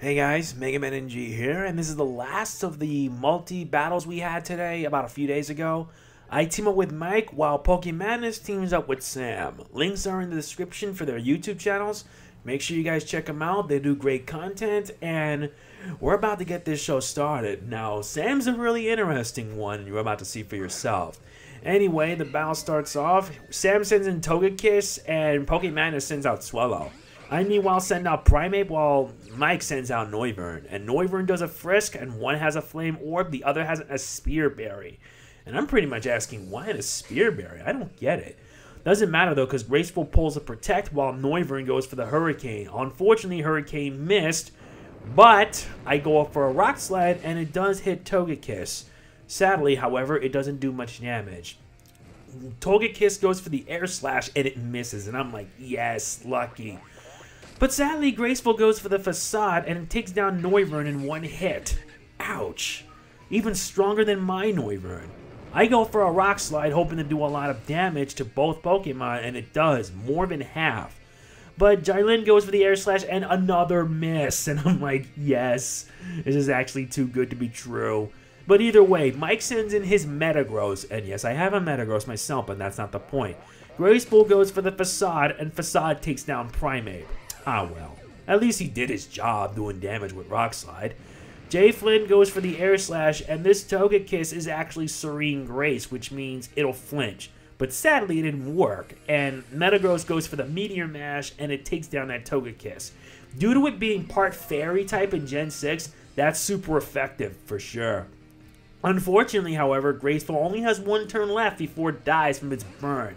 Hey guys, Mega Man NG here, and this is the last of the multi battles we had today about a few days ago. I team up with Mike while Pokemadness teams up with Sam. Links are in the description for their YouTube channels. Make sure you guys check them out. They do great content, and we're about to get this show started. Now, Sam's a really interesting one you're about to see for yourself. Anyway, the battle starts off. Sam sends in Togekiss, and Pokemadness sends out Swellow. I meanwhile send out Primeape while Mike sends out Noivern. And Noivern does a Frisk, and one has a Flame Orb, the other has a Spear Berry. And I'm pretty much asking, why a Spear Berry? I don't get it. Doesn't matter though, because Graceful pulls a Protect while Noivern goes for the Hurricane. Unfortunately, Hurricane missed, but I go up for a Rock Slide, and it does hit Togekiss. Sadly, however, it doesn't do much damage. Togekiss goes for the Air Slash, and it misses, and I'm like, yes, lucky. But sadly, Graceful goes for the facade and takes down Noivern in one hit. Ouch. Even stronger than my Noivern. I go for a Rock Slide hoping to do a lot of damage to both Pokemon, and it does, more than half. But Jylin goes for the Air Slash and another miss, and I'm like, yes, this is actually too good to be true. But either way, Mike sends in his Metagross, and yes, I have a Metagross myself, but that's not the point. Graceful goes for the Facade, and Facade takes down Primeape. Ah well, at least he did his job doing damage with Rock Slide. Jay Flynn goes for the Air Slash, and this Togekiss is actually Serene Grace, which means it'll flinch. But sadly, it didn't work, and Metagross goes for the Meteor Mash, and it takes down that Togekiss. Due to it being part Fairy type in Gen 6, that's super effective for sure. Unfortunately, however, Graceful only has one turn left before it dies from its burn.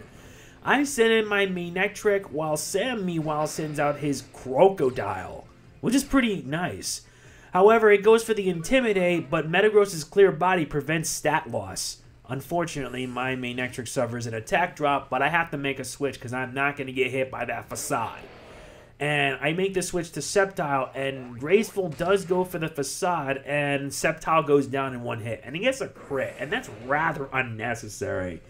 I send in my Manectric while Sam meanwhile sends out his Krookodile, which is pretty nice. However, it goes for the Intimidate, but Metagross's clear body prevents stat loss. Unfortunately, my Manectric suffers an attack drop, but I have to make a switch because I'm not going to get hit by that facade. And I make the switch to Sceptile, and Graceful does go for the facade, and Sceptile goes down in one hit. And he gets a crit, and that's rather unnecessary.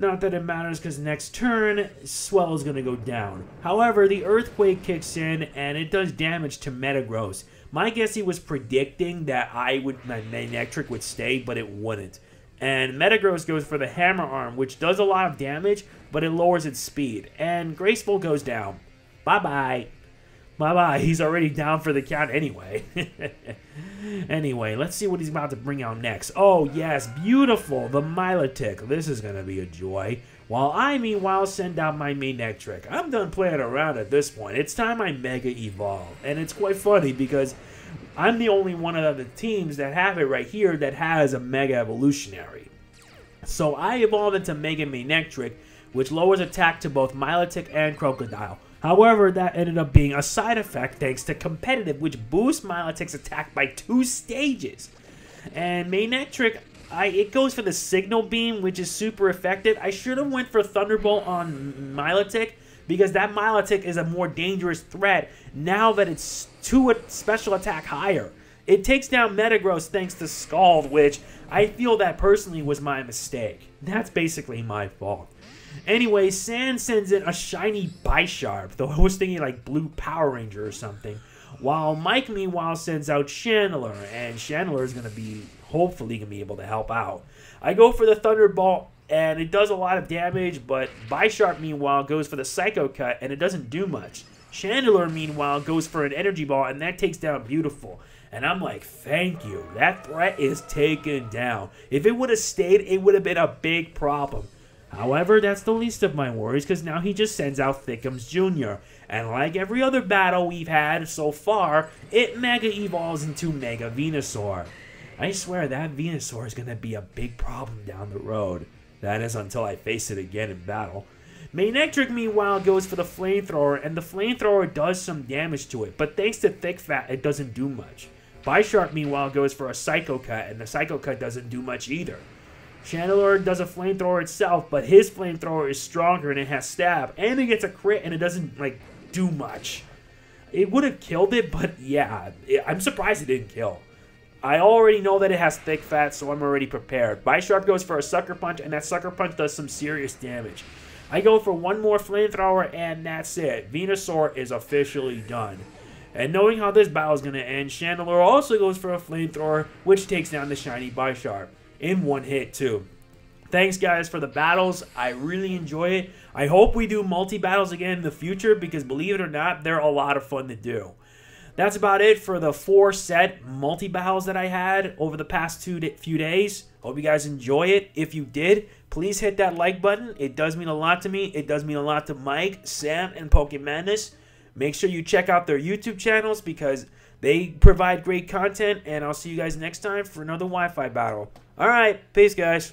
Not that it matters because next turn, Swell is going to go down. However, the Earthquake kicks in and it does damage to Metagross. My guess he was predicting that I would, my Manectric would stay, but it wouldn't. And Metagross goes for the Hammer Arm, which does a lot of damage, but it lowers its speed. And Graceful goes down. Bye-bye. Bye-bye. He's already down for the count anyway. anyway, let's see what he's about to bring out next. Oh, yes, beautiful. The Milotic. This is going to be a joy. While I, meanwhile, send out my Manectric. I'm done playing around at this point. It's time I Mega Evolve. And it's quite funny because I'm the only one of the teams that have it right here that has a Mega Evolutionary. So I evolve into Mega Manectric, which lowers attack to both Milotic and Krookodile. However, that ended up being a side effect thanks to competitive, which boosts Milotic's attack by two stages. And Manectric, I, it goes for the Signal Beam, which is super effective. I should have went for Thunderbolt on Milotic, because that Milotic is a more dangerous threat now that it's two special attack higher. It takes down Metagross thanks to Scald, which I feel that personally was my mistake. That's basically my fault. Anyway, Sam sends in a shiny Bisharp, though I was thinking like Blue Power Ranger or something. While Mike, meanwhile, sends out Chandelure, and Chandelure is going to be, hopefully, going to be able to help out. I go for the Thunderbolt, and it does a lot of damage, but Bisharp, meanwhile, goes for the Psycho Cut, and it doesn't do much. Chandler, meanwhile, goes for an Energy Ball, and that takes down Beautiful. And I'm like, thank you. That threat is taken down. If it would have stayed, it would have been a big problem. However, that's the least of my worries because now he just sends out Thickums Jr. And like every other battle we've had so far, it Mega Evolves into Mega Venusaur. I swear that Venusaur is going to be a big problem down the road. That is until I face it again in battle. Manectric, meanwhile, goes for the Flamethrower, and the Flamethrower does some damage to it, but thanks to Thick Fat, it doesn't do much. Bisharp, meanwhile, goes for a Psycho Cut, and the Psycho Cut doesn't do much either. Chandelure does a flamethrower itself, but his flamethrower is stronger and it has stab, and it gets a crit and it doesn't like do much. It would have killed it, but yeah, I'm surprised it didn't kill. I already know that it has thick fat, so I'm already prepared. Bisharp goes for a sucker punch, and that sucker punch does some serious damage. I go for one more flamethrower, and that's it. Venusaur is officially done. And knowing how this battle is going to end, Chandelure also goes for a flamethrower, which takes down the shiny Bisharp in one hit too. Thanks guys for the battles. I really enjoy it. I hope we do multi-battles again in the future because believe it or not, they're a lot of fun to do. That's about it for the four set multi-battles that I had over the past two few days. Hope you guys enjoy it. If you did, please hit that like button. It does mean a lot to me. It does mean a lot to Mike, Sam, and Pokemon Madness. Make sure you check out their YouTube channels because they provide great content. And I'll see you guys next time for another Wi-Fi battle. All right, peace, guys.